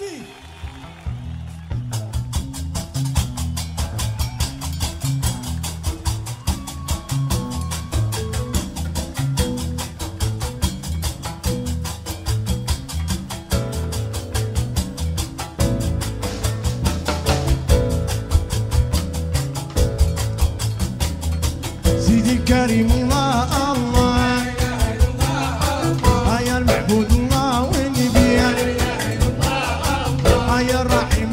Merci. سيدي الكريم الله الله يا المعبود الله يا رحيم.